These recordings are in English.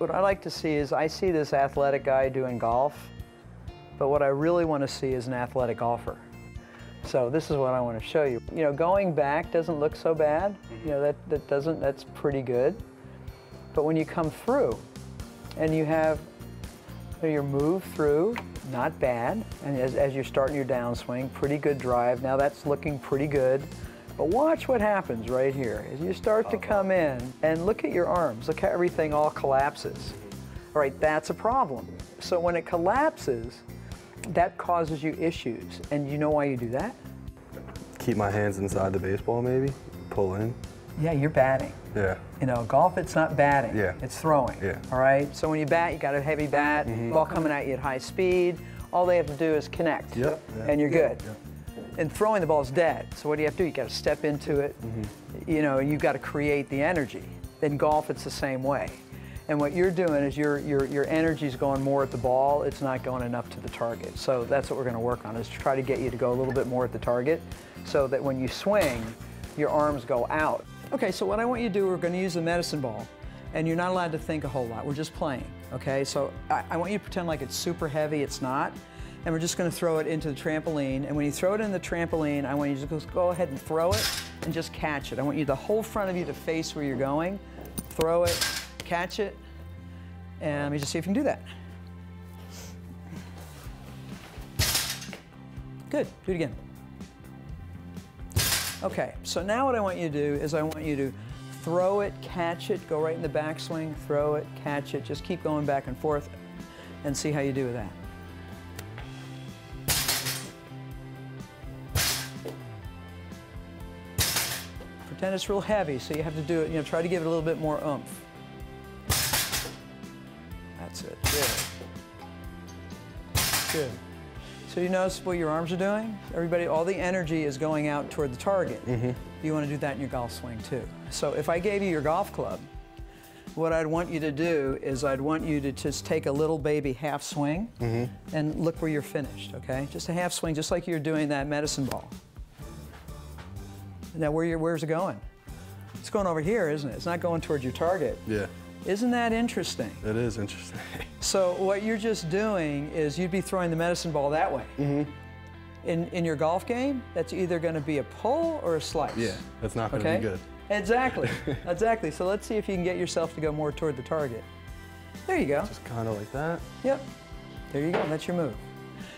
what I like to see is I see this athletic guy doing golf, but what I really want to see is an athletic golfer. So this is what I want to show you. You know, going back doesn't look so bad. You know, that, that doesn't, that's pretty good. But when you come through and you have your move through, not bad. And as, as you're starting your downswing, pretty good drive. Now that's looking pretty good. But watch what happens right here. As you start to come in and look at your arms, look how everything all collapses. All right, that's a problem. So when it collapses, that causes you issues. And you know why you do that? Keep my hands inside the baseball, maybe. Pull in. Yeah, you're batting. Yeah. You know, golf, it's not batting. Yeah. It's throwing. Yeah. All right? So when you bat, you got a heavy bat, mm-hmm. ball coming at you at high speed. All they have to do is connect. Yep. Yeah. And you're good. Yep. And throwing the ball is dead. So what do you have to do? You got to step into it. Mm-hmm. You know, you've got to create the energy. In golf, it's the same way. And what you're doing is your your your energy's going more at the ball. It's not going enough to the target. So that's what we're going to work on is to try to get you to go a little bit more at the target, so that when you swing, your arms go out. Okay. So what I want you to do, we're going to use the medicine ball, and you're not allowed to think a whole lot. We're just playing. Okay. So I, I want you to pretend like it's super heavy. It's not. And we're just going to throw it into the trampoline. And when you throw it in the trampoline, I want you to just go ahead and throw it and just catch it. I want you the whole front of you to face where you're going. Throw it, catch it, and let me just see if you can do that. Good, do it again. Okay, so now what I want you to do is I want you to throw it, catch it, go right in the backswing, throw it, catch it, just keep going back and forth and see how you do with that. Pretend it's real heavy, so you have to do it, you know, try to give it a little bit more oomph. That's it. Good. Good. So you notice what your arms are doing? Everybody, all the energy is going out toward the target. Mm-hmm. You want to do that in your golf swing too. So if I gave you your golf club, what I'd want you to do is I'd want you to just take a little baby half swing mm-hmm. and look where you're finished, okay? Just a half swing, just like you're doing that medicine ball. Now where where's it going? It's going over here, isn't it? It's not going towards your target. Yeah. Isn't that interesting? It is interesting. So what you're just doing is you'd be throwing the medicine ball that way. Mm-hmm. In, in your golf game, that's either going to be a pull or a slice. yeah. That's not going to Okay? be good. Exactly. exactly. So let's see if you can get yourself to go more toward the target. There you go. Just kind of like that. Yep. There you go. That's your move.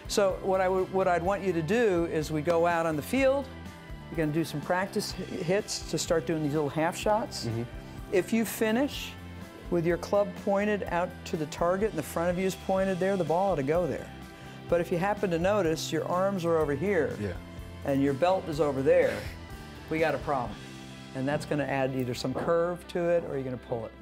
So what I would, what I'd want you to do is we go out on the field. You're going to do some practice hits to start doing these little half shots. Mm-hmm. If you finish with your club pointed out to the target and the front of you is pointed there, the ball ought to go there. But if you happen to notice your arms are over here Yeah. and your belt is over there, we got a problem. And that's going to add either some curve to it or you're going to pull it.